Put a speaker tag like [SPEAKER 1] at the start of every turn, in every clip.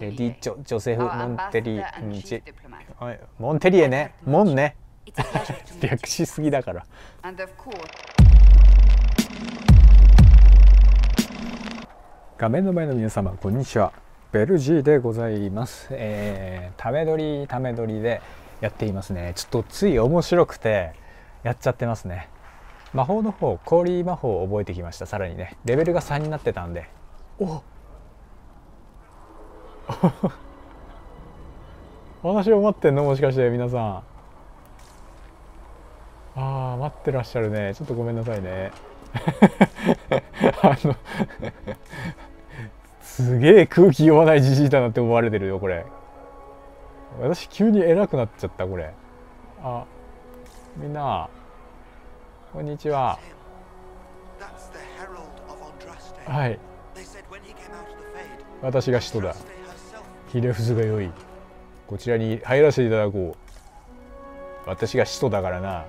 [SPEAKER 1] レディジョジョセフ・モンテリいモンテリエね。モンね. 略しすぎだから。
[SPEAKER 2] And of course,
[SPEAKER 1] 画面の前の皆様こんにちは。ベルジーでございます。えー、ため撮りため撮りでやっていますね。ちょっとつい面白くてやっちゃってますね。魔法の方氷魔法を覚えてきました。さらにね。レベルが3になってたんで。お 私を待ってんのもしかして皆さん。ああ待ってらっしゃるね。ちょっとごめんなさいね。あのすげえ空気読まないじじいだなって思われてるよこれ。私急に偉くなっちゃったこれ。あみんなこんにちは.はい。私が使徒だひれ伏せが良い。こちらに入らせていただこう。私が使徒だからな。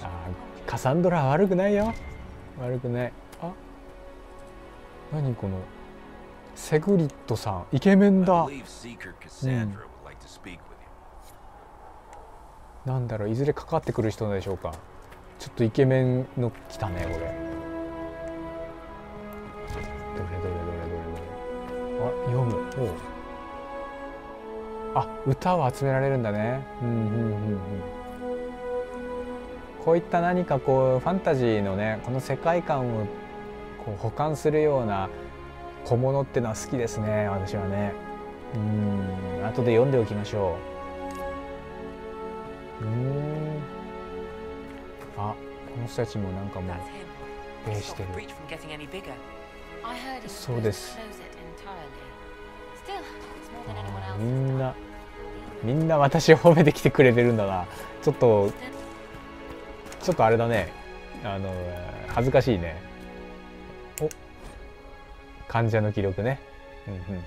[SPEAKER 1] あカサンドラ悪くないよ。悪くない。あ？何この？セグリットさん。イケメンだ、
[SPEAKER 3] う、
[SPEAKER 1] なんだろういずれかかってくる人なんでしょうか。ちょっとイケメンの来たねこれ。どれどれどれどれどれ。あ読む。おあ歌を集められるんだね。うんうんうんうん。こういった何かこうファンタジーのねこの世界観をこう保管するような小物ってのは好きですね私はね。うん。後で読んでおきましょう。うー。んあこの人たちもなんかもう
[SPEAKER 4] him.
[SPEAKER 1] 礼してるそうですみんなみんな私を褒めてきてくれてるんだなちょっとちょっとあれだね。あの恥ずかしいね。お。患者の記録ね。うんうんうん。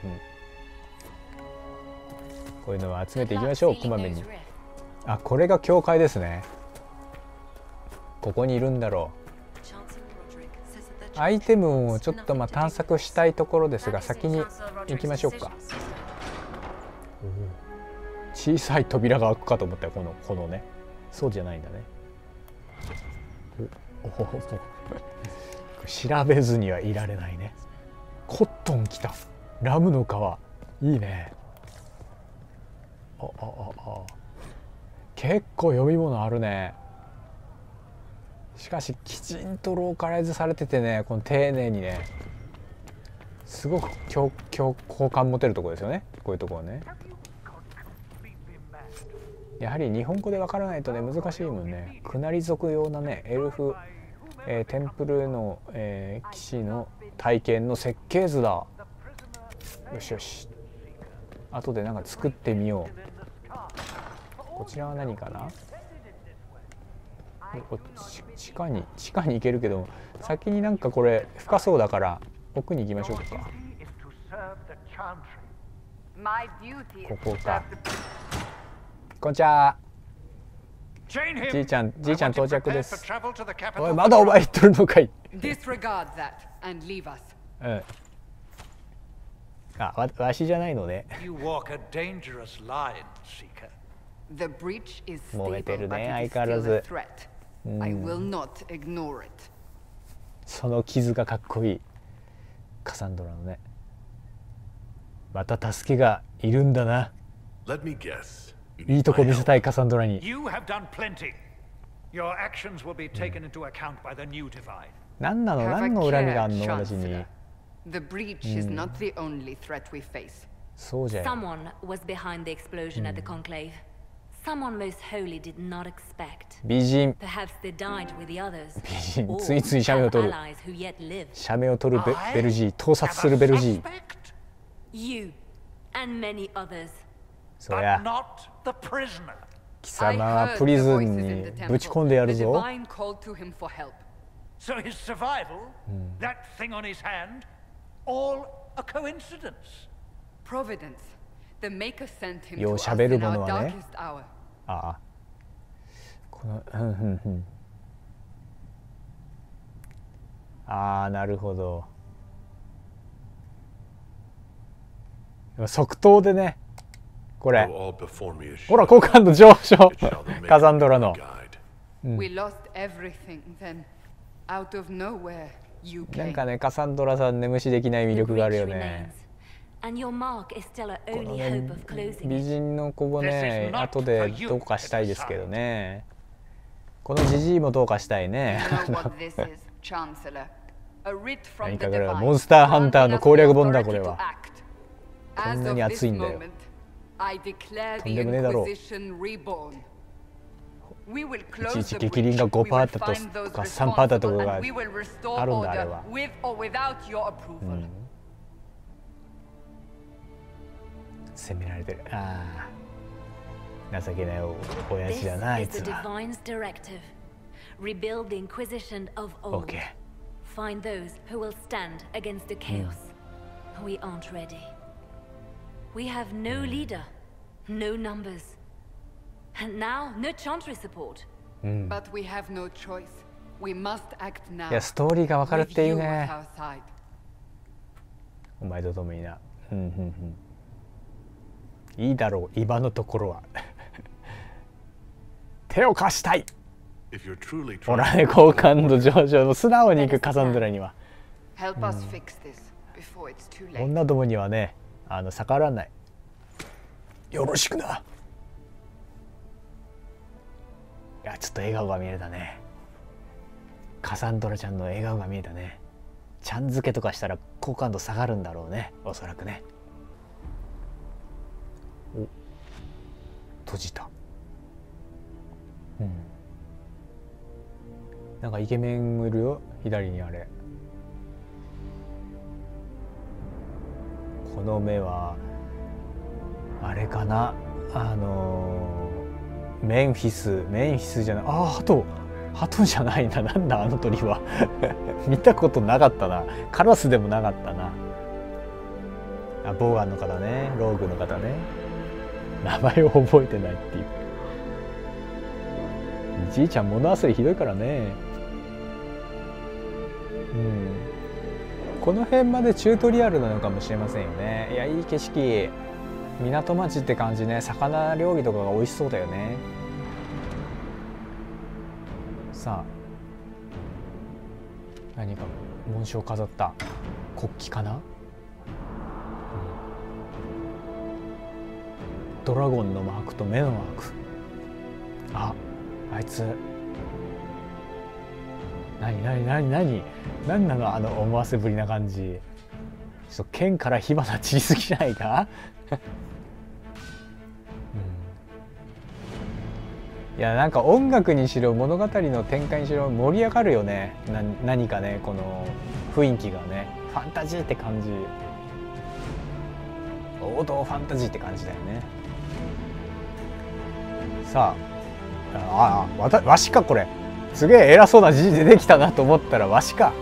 [SPEAKER 1] こういうのを集めていきましょうこまめにあこれが教会ですね。ここにいるんだろう。アイテムをちょっとまあ探索したいところですが先に行きましょうか。小さい扉が開くかと思ったよこのこのね。そうじゃないんだね。おお調べずにはいられないね。コットンきた。ラムの皮。いいね。ああああ。結構読み物あるね。しかしきちんとローカライズされててねこの丁寧にね。すごく共好感持てるとこですよね。こういうところね。やはり日本語でわからないとね難しいもんね。クナリ族用なねエルフ、えーテンプルの、えー騎士の体験の設計図だ。よしよし。後でなんか作ってみよう。こちらは何かな？地下に地下に行けるけど先になんかこれ深そうだから奥に行きましょうか。ここか。こんにちは。じいちゃんじいちゃん到着です。おいまだお前行ってるのかい、うん、あわ,わしじゃないの
[SPEAKER 2] で、
[SPEAKER 1] 揉めてるね相変わらず、
[SPEAKER 2] うん、
[SPEAKER 1] その傷がかっこいい。カサンドラのね。また助けがいるんだな。いいとこ見せたいカサンドラに。何なの？何の恨みがあんの？
[SPEAKER 2] 親父に、うん、
[SPEAKER 1] そうじゃよ。
[SPEAKER 4] Someone most holy did not expect.
[SPEAKER 1] 美人
[SPEAKER 4] Perhaps they died with the others.
[SPEAKER 1] 美人ついつい写メを撮る
[SPEAKER 4] allies who yet live.
[SPEAKER 1] 写メを撮るベベルジー盗撮するベルジー
[SPEAKER 4] You and many others.
[SPEAKER 1] そりゃ
[SPEAKER 5] but not the prisoner.
[SPEAKER 1] 貴
[SPEAKER 2] I
[SPEAKER 1] 様は
[SPEAKER 2] heard
[SPEAKER 1] プリズ
[SPEAKER 2] voices
[SPEAKER 1] ン
[SPEAKER 2] in
[SPEAKER 1] に
[SPEAKER 2] the
[SPEAKER 1] ぶち
[SPEAKER 2] temple.
[SPEAKER 1] 込んでやる
[SPEAKER 2] The
[SPEAKER 1] ぞ
[SPEAKER 2] divine called to him for help.
[SPEAKER 5] So his survival, that thing on his hand, all a coincidence.
[SPEAKER 2] Providence.
[SPEAKER 1] よう喋るものはね。ああ。この、うんうんうん。ああ、なるほど。即答でね、これ。ほら、好感度上昇。カ
[SPEAKER 6] サ
[SPEAKER 1] ンドラの。なんかね、カサンドラさん、眠しできない魅力があるよね。美人の子もね後でどうかしたいですけどね。このジジイもどうかしたいね。モンスターハンターの攻略本だこれは。こんなに熱いんだよ。とんでもねえだろう。いちいち激
[SPEAKER 2] 鱗
[SPEAKER 1] が5パ
[SPEAKER 2] ーだと
[SPEAKER 1] か3パ
[SPEAKER 2] ー
[SPEAKER 1] だ
[SPEAKER 2] ところが
[SPEAKER 1] あるんだあれは、
[SPEAKER 2] うん
[SPEAKER 1] 責められてるああ情けない親父
[SPEAKER 4] This
[SPEAKER 1] だなあい
[SPEAKER 4] is
[SPEAKER 1] つ
[SPEAKER 4] the
[SPEAKER 1] は
[SPEAKER 4] Divine's directive. Rebuild the Inquisition of old.
[SPEAKER 1] OK
[SPEAKER 4] Find those who will stand against the chaos. We aren't ready. We have no leader, no numbers, and now no chantry support.
[SPEAKER 2] But we have no choice. We must act now.
[SPEAKER 1] いやストーリーが分かるっ
[SPEAKER 2] With
[SPEAKER 1] ていい
[SPEAKER 2] you
[SPEAKER 1] ね
[SPEAKER 2] at our side.
[SPEAKER 1] お前と共になうんうんうん いいだろう今のところは。手を貸したい。
[SPEAKER 6] Trying
[SPEAKER 1] らね好感度上昇の素直に行くカサンドラには。
[SPEAKER 2] Too late.
[SPEAKER 1] 女どもにはねあの逆らわない。よろしくな。いやちょっと笑顔が見えたね。カサンドラちゃんの笑顔が見えたね。ちゃん付けとかしたら好感度下がるんだろうねおそらくね閉じた。うん。なんかイケメンもいるよ左にあれ。この目はあれかな？あのーメンフィス。メンフィスじゃない。ああハト。ハトじゃないな。なんだあの鳥は。見たことなかったな。カラスでもなかったな。あボーガンの方ね。ローグの方ね。名前を覚えてないっていう。じいちゃん物忘れひどいからね。うん。この辺までチュートリアルなのかもしれませんよね。いやいい景色。港町って感じね。魚料理とかが美味しそうだよね。さあ。何か紋章を飾った国旗かな、ドラゴンのマークと目のマーク。ああいつ。何何何何？何なの？あの思わせぶりな感じ。ちょっと剣から火花散りすぎじゃないか、うん、いやなんか音楽にしろ物語の展開にしろ盛り上がるよね。な何かねこの雰囲気がね。ファンタジーって感じ。王道ファンタジーって感じだよね。さあああわたわしかこれ。すげえ偉そうなじじ出てきたなと思ったらわしか。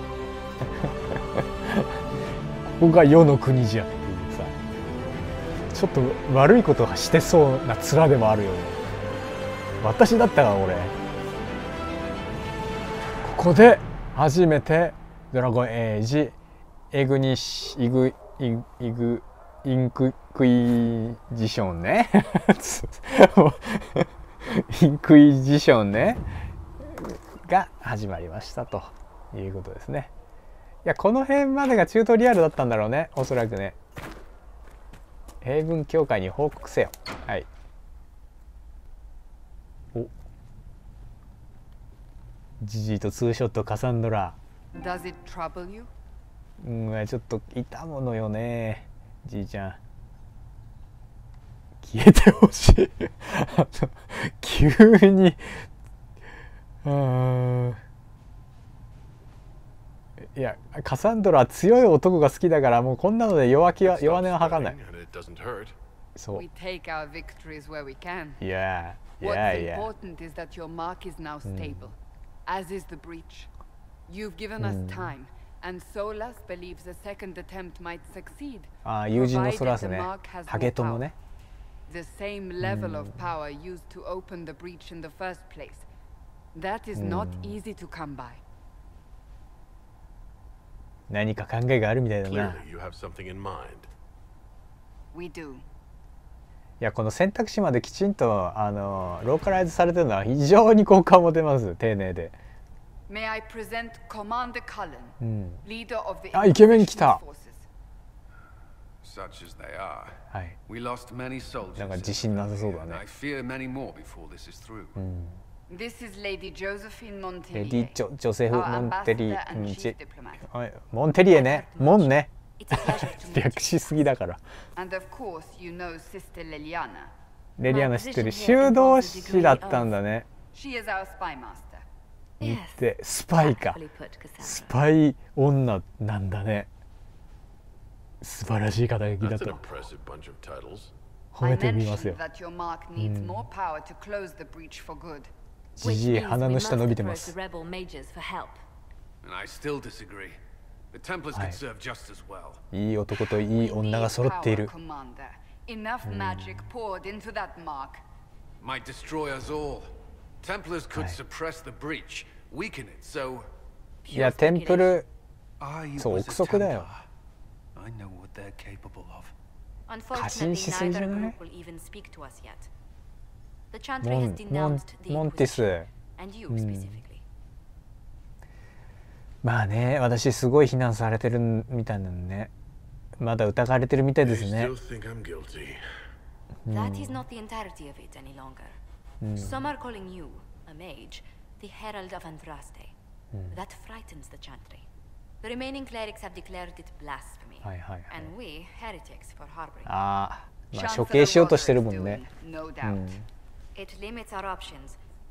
[SPEAKER 1] ここが世の国じゃ。っていうさ。ちょっと悪いことはしてそうな面でもあるよね。私だったか俺ここで初めてドラゴンエイジエグニシイグイグイグInquisition ね。Inquisition ねが始まりましたということですね。いやこの辺までがチュートリアルだったんだろうねおそらくね。ヘイブン教会に報告せよ。はい。お。ジジイとツーショットカサンドラ
[SPEAKER 2] Does it trouble you?
[SPEAKER 1] うんちょっといたものよねじいちゃん消えてほしい急にうんいやカサンドラは強い男が好きだからもうこんなので弱気は弱音は吐かない.そう.いやいやいや
[SPEAKER 2] as is the breach. You've given us time, and Solas believes a second attempt might succeed.
[SPEAKER 1] あ友人のソラスね
[SPEAKER 2] the mark has
[SPEAKER 1] ハゲ
[SPEAKER 2] more
[SPEAKER 1] トも
[SPEAKER 2] power.
[SPEAKER 1] ね
[SPEAKER 2] The same level of power used to open the breach in the first place That is not easy to come by.
[SPEAKER 1] 何か考えがあるみたいだな
[SPEAKER 6] Clearly, you have something in mind.
[SPEAKER 2] We do.
[SPEAKER 1] いやこの選択肢まできちんとあのローカライズされてるのは非常に好感も出ます丁寧で
[SPEAKER 2] May I present Commander Cullen, leader of the
[SPEAKER 1] あイケメン来た
[SPEAKER 2] forces.
[SPEAKER 1] はい。なんか自信なさそうだね。
[SPEAKER 2] うん、
[SPEAKER 1] レディジョ・ジョセフ・モンテリ
[SPEAKER 2] ー、
[SPEAKER 1] うん。モンテリエね。モンね。略しすぎだから。レリアナ知ってる？修道士だったんだね。
[SPEAKER 4] 見
[SPEAKER 1] て、スパイか。スパイ女なんだね。素晴らしい肩きだと。褒めてみますよ。う
[SPEAKER 4] ん、
[SPEAKER 1] 鼻の下伸びてます。
[SPEAKER 7] い、男と
[SPEAKER 1] い
[SPEAKER 7] い女が揃っ。
[SPEAKER 1] いい男といい女が揃っている。いや、テンプル、そう、憶測だよ。
[SPEAKER 7] I know what they're capable of.
[SPEAKER 4] Unfortunately, neither group will even speak to us yet. The Chantry
[SPEAKER 1] モ
[SPEAKER 4] has denounced the Inquisition,
[SPEAKER 1] ス
[SPEAKER 4] and you specifically.
[SPEAKER 1] まあね私すごい非難されてるみたいなのねまだ疑われてるみたいですね.
[SPEAKER 4] That is not the entirety of it any longer. Some are calling you, a mage, the Herald of Andraste. That frightens the Chantry. The remaining clerics have declared it blasphemy,
[SPEAKER 1] はいはい、ああ、まあ、処刑しようとしてるもんね。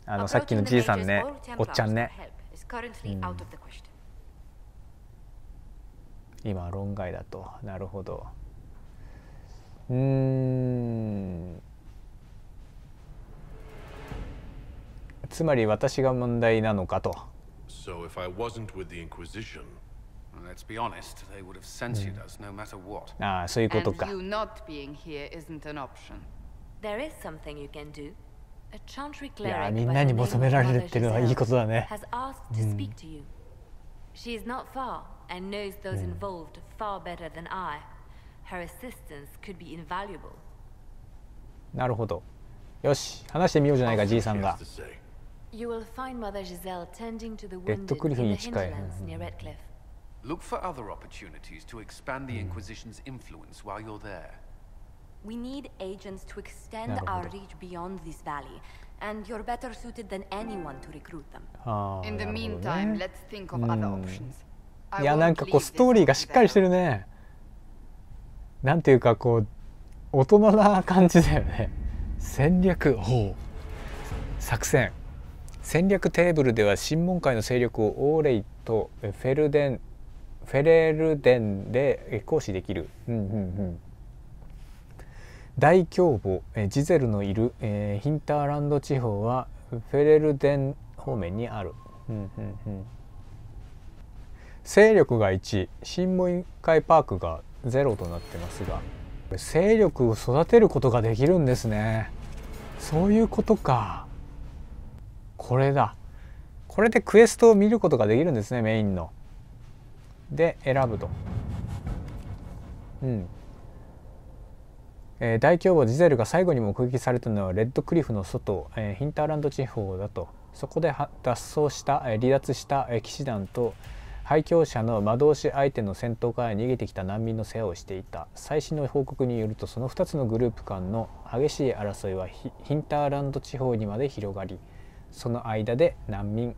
[SPEAKER 1] あのさっきのじいさんね、おっちゃんね。
[SPEAKER 4] うん、
[SPEAKER 1] 今、論外だと。なるほど。うん。つまり私が問題なのかと。
[SPEAKER 7] Let's be honest, they would have censored us no matter what.
[SPEAKER 1] ああそういうこと
[SPEAKER 2] And
[SPEAKER 1] か
[SPEAKER 2] you not being here isn't an option.
[SPEAKER 4] There is something you can do. A chantry cleric
[SPEAKER 1] みん
[SPEAKER 4] by
[SPEAKER 1] な
[SPEAKER 4] the
[SPEAKER 1] に
[SPEAKER 4] name
[SPEAKER 1] 求
[SPEAKER 4] of
[SPEAKER 1] められる
[SPEAKER 4] Mother
[SPEAKER 1] っていうのはいい
[SPEAKER 4] Giselle
[SPEAKER 1] ことだね
[SPEAKER 4] has asked to speak to you. She is not far and knows those involved far better than I. Her assistance could be invaluable.
[SPEAKER 1] なるほどよし話してみようじゃないかじいさんが.
[SPEAKER 4] You the
[SPEAKER 1] Red
[SPEAKER 4] wounded
[SPEAKER 1] Cliff
[SPEAKER 4] in the
[SPEAKER 1] に近い。
[SPEAKER 7] Look for other opportunities to expand the Inquisition's influence while you're there.
[SPEAKER 4] We need agents to extend our reach beyond this valley, and you're better suited than anyone to recruit them.
[SPEAKER 2] In the meantime,
[SPEAKER 1] ね
[SPEAKER 2] let's think of other options.
[SPEAKER 1] いやなんかこうストーリーがしっかりして.るねなんていうかこう大人な感じだよね戦略ほう作戦戦略テーブルでは審問会の勢力をオーレイとフェルデンフェレルデンで行使できる、うんうんうん、大凶母えジゼルのいる、えーヒンターランド地方はフェレルデン方面にある、うんうんうん。勢力が1新門会パークが0となってますが。勢力を育てることができるんですね。そういうことか。これだ。これでクエストを見ることができるんですねメインの。で選ぶと。うん。えー大凶母ジゼルが最後に目撃されたのはレッドクリフの外、えーヒンターランド地方だと。そこで脱走した、えー離脱した、えー騎士団と廃墟者の魔導士相手の戦闘から逃げてきた難民の世話をしていた。最新の報告によるとその2つのグループ間の激しい争いはヒンターランド地方にまで広がりその間で難民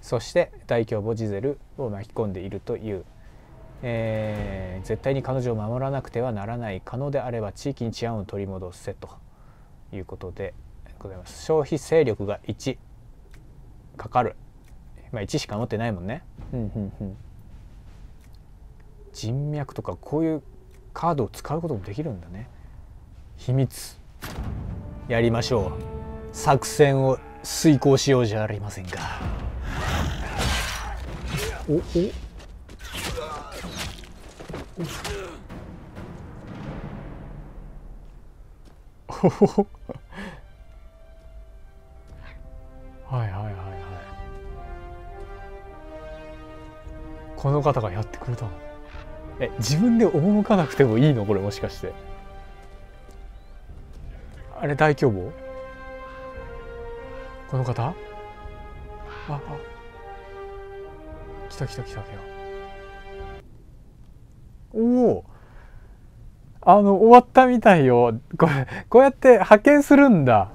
[SPEAKER 1] そして大凶母ジゼルを巻き込んでいるという、えー絶対に彼女を守らなくてはならない可能であれば地域に治安を取り戻せということでございます。消費勢力が1かかる。まあ1しか持ってないもんね。うんうんうん。人脈とかこういうカードを使うこともできるんだね。秘密。やりましょう。作戦を遂行しようじゃありませんかおお。お。はいはいはいはい。この方がやってくれたの？え自分で赴かなくてもいいの？これもしかして。あれ大凶暴この方？ああ来た来た来た来たおお。あの終わったみたいよ。これこうやって派遣するんだ。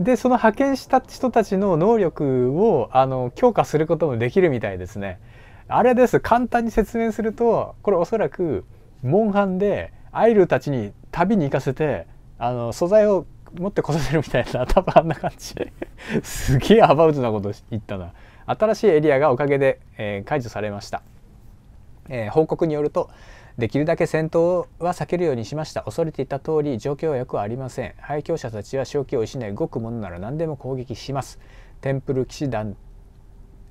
[SPEAKER 1] でその派遣した人たちの能力をあの強化することもできるみたいですね。あれです。簡単に説明するとこれおそらくモンハンでアイルたちに旅に行かせてあの素材を持ってこさせるみたいな多分あんな感じすげえアバウトなこと言ったな。新しいエリアがおかげで、えー、解除されました、えー、報告によるとできるだけ戦闘は避けるようにしました。恐れていた通り状況はよくありません。廃墟者たちは正気を失い動くものなら何でも攻撃します。テンプル騎士団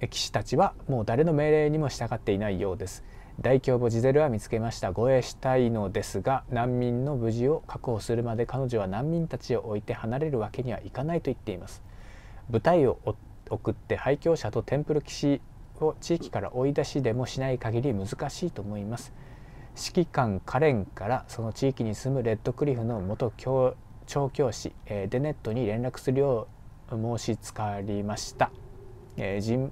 [SPEAKER 1] 騎士たちはもう誰の命令にも従っていないようです。大凶母ジゼルは見つけました。護衛したいのですが難民の無事を確保するまで彼女は難民たちを置いて離れるわけにはいかないと言っています。部隊を送って廃墟者とテンプル騎士を地域から追い出しでもしない限り難しいと思います。指揮官カレンからその地域に住むレッドクリフの元教調教師、えー、デネットに連絡するよう申しつかりました、えー、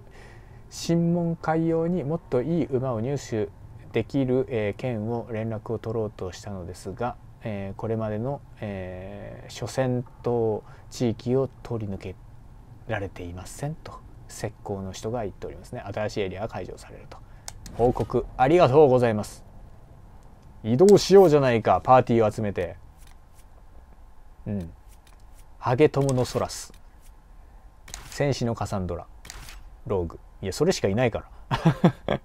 [SPEAKER 1] 審問会用にもっといい馬を入手できる、えー、件を連絡を取ろうとしたのですが、えー、これまでの、えー、諸戦闘地域を通り抜けられていませんと。石膏の人が言っておりますね。新しいエリアが解除されると。報告ありがとうございます。移動しようじゃないか。パーティーを集めて。うん。ハゲトムのソラス。戦士のカサンドラ。ローグ。いやそれしかいないから。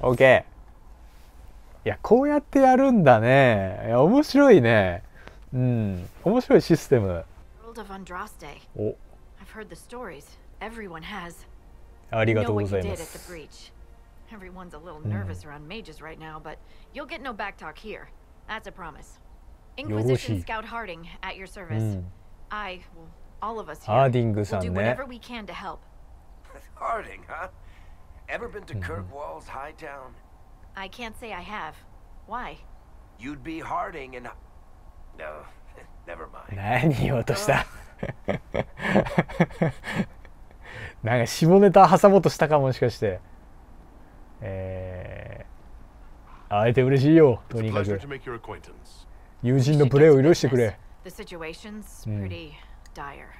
[SPEAKER 1] OK いやこうやってやるんだね。いや面白いね。うん。面白いシステム。お ありがとうございます
[SPEAKER 8] Everyone's a little nervous around mages right now, but you'll get no back talk here. That's a promise. Inquisition Scout Harding at your service. I, well, all of us here, will do whatever we can to help.
[SPEAKER 3] Harding, huh? Ever been to Kirkwall's Hightown?
[SPEAKER 8] I can't say I have. Why?
[SPEAKER 3] You'd be Harding and... No, never mind.
[SPEAKER 1] 何をとした なんか下ネタ挟もうとしたかもしかして。えー、会えて嬉しいよとにかく友人のプレーを許してくれ
[SPEAKER 8] pretty dire.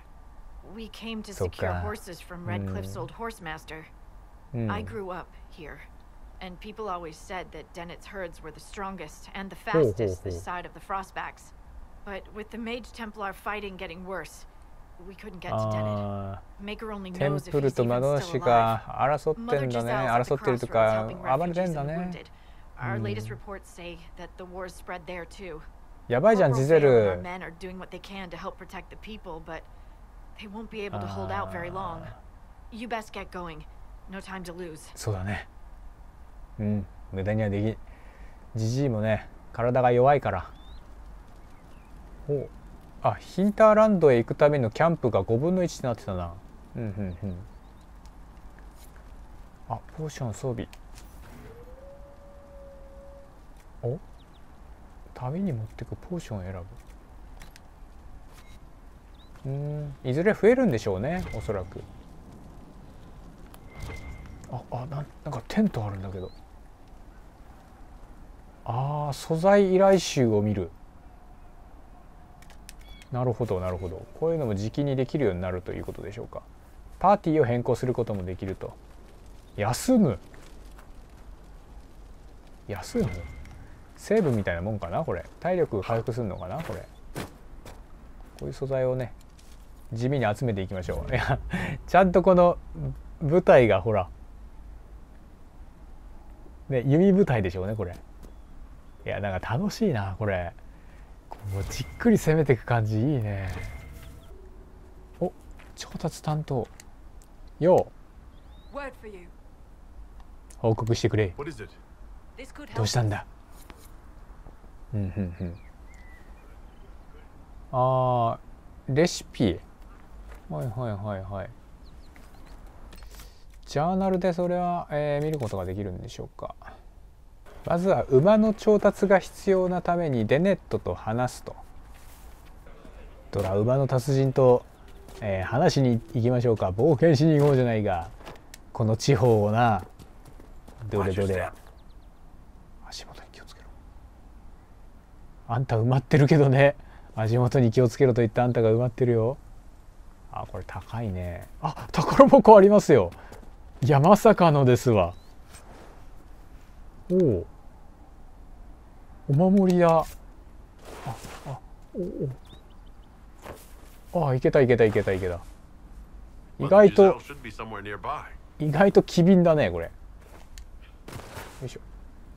[SPEAKER 8] We came to secure horses from Red Cliff's old horse master. I grew up here, and people always said that Dennett's herds were the strongest and the fastest this side of the Frostbacks. But with the Mage Templar fighting getting worse,
[SPEAKER 1] テンプルと魔導士が争ってんだね争ってるとか暴れてんだね、うん、やばいじゃんジゼルそうだねうん無駄にはできジジイもね体が弱いからおうあヒンターランドへ行くためのキャンプが5分の1ってなってたな。うんうんうん。あポーション装備。お？旅に持ってくポーションを選ぶ。うん。いずれ増えるんでしょうねおそらく。ああななんかテントあるんだけど。ああ素材依頼集を見るなるほどなるほど。こういうのも時期にできるようになるということでしょうか。パーティーを変更することもできると。休む。休む？成分みたいなもんかなこれ。体力回復するのかなこれ。こういう素材をね地味に集めていきましょう。いやちゃんとこの舞台がほら。ね弓舞台でしょうねこれ。いやなんか楽しいなこれ。もうじっくり攻めていく感じいいね。お調達担当。よう。報告してくれ。どうしたんだ？うんうんうん。あーレシピ。はいはいはいはい。ジャーナルでそれは、えー、見ることができるんでしょうかまずは馬の調達が必要なためにデネットと話すと。ドラ馬の達人と、えー、話しに行きましょうか。冒険しに行こうじゃないかこの地方をな。どれどれ。足元に気をつけろ。あんた埋まってるけどね。足元に気をつけろと言ったあんたが埋まってるよ。あこれ高いね。あ宝箱ありますよ。いやまさかのですわ。おおお守りだああおお。あいけたいけたいけたいけた。意外と意外と機敏だねこれ。よいしょ。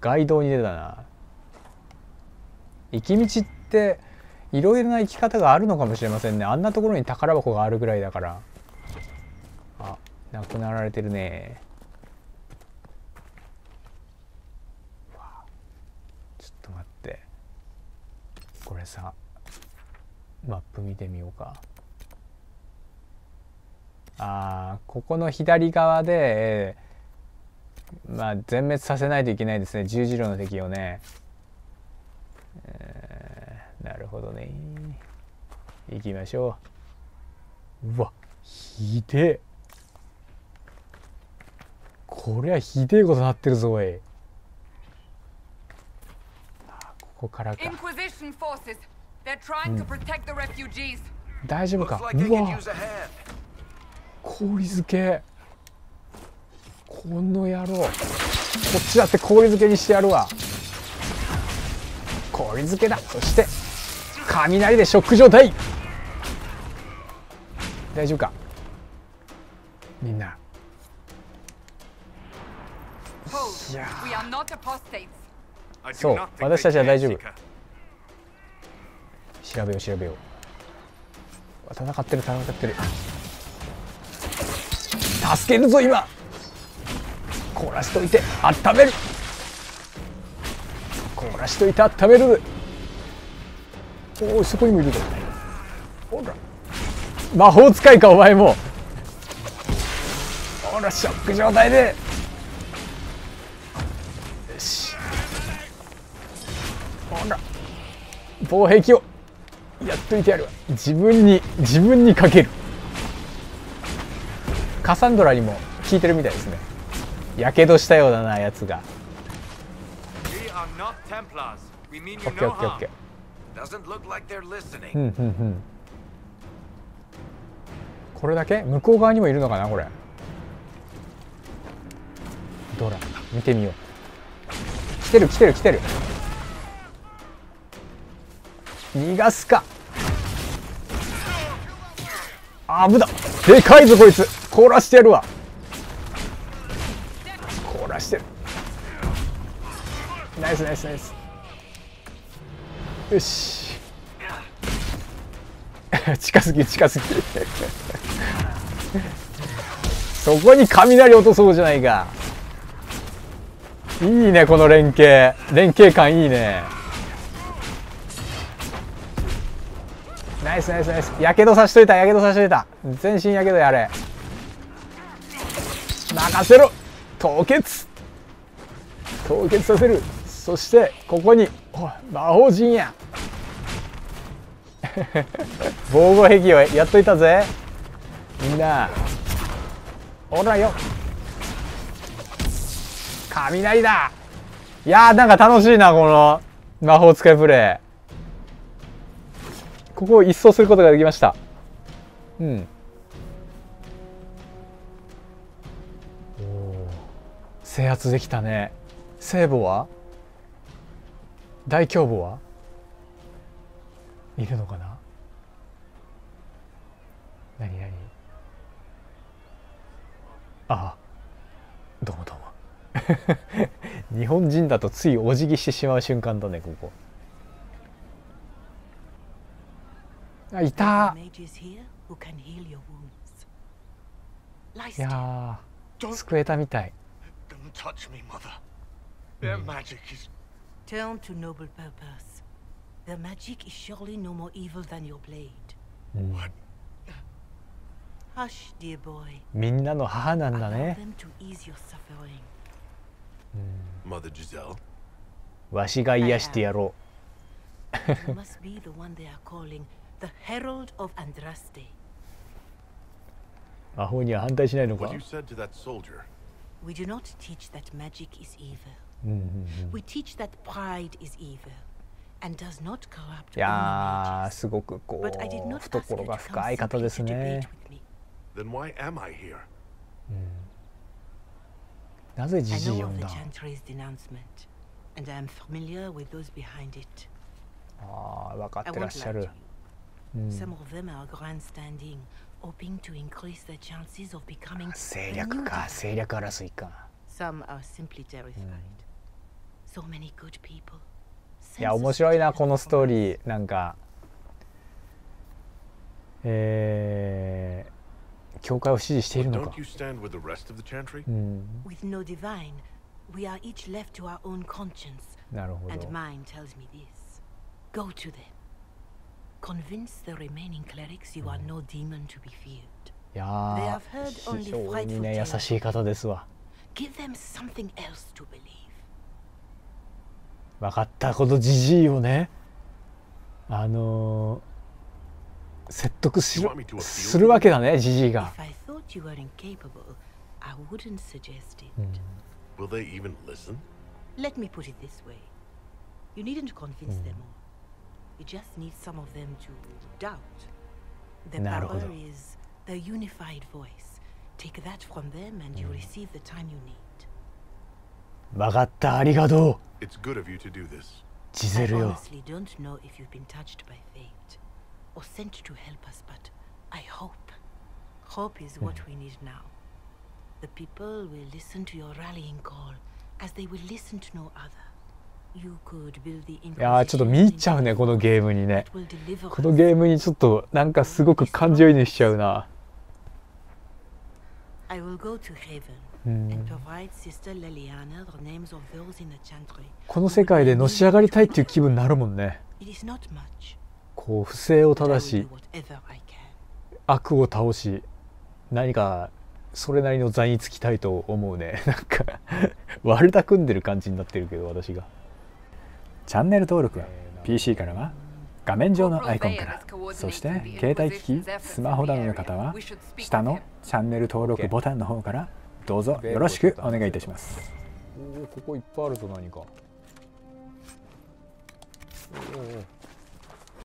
[SPEAKER 1] 街道に出たな。行き道っていろいろな生き方があるのかもしれませんね。あんなところに宝箱があるぐらいだから。あ亡くなられてるねちょっと待ってこれさマップ見てみようか。あここの左側で、まあ全滅させないといけないですね。十字路の敵をね、えー、なるほどね。行きましょう。うわひでえ。こりゃひでえことなってるぞおい。ここからか。大丈夫か？うわ。氷漬け。この野郎。こっちだって氷漬けにしてやるわ。氷漬けだ。そして雷でショック状態大丈夫か？みんな。いやそう私たちは大丈夫。調べよう調べよう。戦ってる戦ってる。助けるぞ今。凍らしといて温める。凍らしといて温める。おおそこにもいるぞ。ほら。魔法使いかお前も。ほらショック状態で。防壁をやっといてやる。わ自分に自分にかける。カサンドラにも効いてるみたいですね。やけどしたようだなやつが。オッケーオッケーオッケーこれだけ向こう側にもいるのかなこれ。ドラ見てみよう。来てる来てる来てる逃がすか。あぶだでかいぞこいつ。凍らしてやるわ。凍らしてる。ナイスナイスナイス。よし。近すぎ近すぎ。そこに雷落とそうじゃないか。いいねこの連携。連携感いいね。ナイスナイスナイス。やけどさしといたやけどさしといた。全身やけどやれ。任せろ。凍結。凍結させる。そしてここに魔法陣や。防護壁をやっといたぜ。みんなおらよ。雷だ。いやーなんか楽しいなこの魔法使いプレイ。ここを一掃することができました。うん。制圧できたね。聖母は？大凶母は？いるのかな？何何？ああ。どうもどうも。日本人だとついお辞儀してしまう瞬間だねここ。いたいや救えたみたい
[SPEAKER 9] touch me, Mother. Their magic is.
[SPEAKER 10] Turn to noble purpose. Their magic is surely no more evil than your blade.
[SPEAKER 9] What?
[SPEAKER 10] Hush, dear boy.
[SPEAKER 1] みんなの母なんだね
[SPEAKER 10] them to ease your suffering.
[SPEAKER 6] Mother Giselle?
[SPEAKER 1] わしが癒してやろ
[SPEAKER 10] you must be the one they are calling the Herald of Andraste.
[SPEAKER 1] う魔法には反対しないのか
[SPEAKER 6] What you said to that soldier?
[SPEAKER 10] We do not teach that magic is evil. We teach that pride is evil and does not corrupt
[SPEAKER 1] いやーすごくこ
[SPEAKER 10] But I did
[SPEAKER 1] う
[SPEAKER 10] not
[SPEAKER 1] 懐
[SPEAKER 10] ask you
[SPEAKER 1] が
[SPEAKER 10] to
[SPEAKER 1] 深い方ですね
[SPEAKER 10] debate with me.
[SPEAKER 6] Then why am I here?
[SPEAKER 1] なぜ
[SPEAKER 10] I
[SPEAKER 1] じじい
[SPEAKER 10] know
[SPEAKER 1] 呼
[SPEAKER 10] of
[SPEAKER 1] ん
[SPEAKER 10] the
[SPEAKER 1] だ
[SPEAKER 10] Chantry's denouncement, and I am familiar with those behind it.
[SPEAKER 1] ああ分か
[SPEAKER 10] I
[SPEAKER 1] ってらっしゃ
[SPEAKER 10] to
[SPEAKER 1] る.
[SPEAKER 10] Some of them are grandstanding, hoping to increase their chances of becoming
[SPEAKER 1] 政
[SPEAKER 10] the
[SPEAKER 1] 略か.政略争いか
[SPEAKER 10] Some are simply terrified. So many good people.
[SPEAKER 1] いや面白いなこのストーリーなんかえー、教会を支持しているのか
[SPEAKER 6] don't you stand with the rest of the Chantry?
[SPEAKER 1] うん
[SPEAKER 10] With no divine, we are each left to our own conscience,
[SPEAKER 1] なるほど
[SPEAKER 10] mine tells me this. Go to them. Convince the remaining clerics you are no demon to be feared.
[SPEAKER 1] いや
[SPEAKER 10] They
[SPEAKER 1] ー
[SPEAKER 10] have heard
[SPEAKER 1] 非
[SPEAKER 10] only
[SPEAKER 1] 常に
[SPEAKER 10] frightful
[SPEAKER 1] ね優
[SPEAKER 10] tales.
[SPEAKER 1] しい方ですわ
[SPEAKER 10] Give them something else to believe.
[SPEAKER 1] 分かったこのじじいをねあのー、説得する
[SPEAKER 6] You want me to appeal
[SPEAKER 1] するわけだねじじいが
[SPEAKER 10] If I thought you were incapable, I wouldn't suggest it.
[SPEAKER 6] Will they even listen?
[SPEAKER 10] Let me put it this way. You needn't convince them all. You just need some of them to doubt. The power is the unified voice. Take that from them and you receive the time you need.
[SPEAKER 1] 막았다, 아리가도.
[SPEAKER 6] It's good of you to do this.
[SPEAKER 1] 지세르요. I
[SPEAKER 10] honestly don't know if you've been touched by fate or sent to help us, but I hope. Hope is what we need now. The people will listen to your rallying call as they will listen to no other.
[SPEAKER 1] いやーちょっと見入っちゃうねこのゲームにねこの.ゲームにちょっとなんかすごく感情移入しちゃうな Hmm. この世界でのし上がりたいっていう気分になるもんね.こう不正を正し.悪を倒し何かそれなりの座につきたいと思うねなんか 悪巧んでる感じになってるけど私がチャンネル登録は PC からは画面上のアイコンから。そして携帯機器スマホなどの方は下のチャンネル登録ボタンの方からどうぞよろしくお願いいたします。おおここいっぱいあるぞ何か。おお